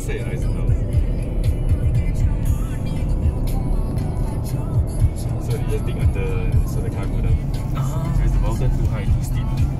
to say Eisenhower. So you just dig under so the cargo down. So -huh. the mountain too high, too steep.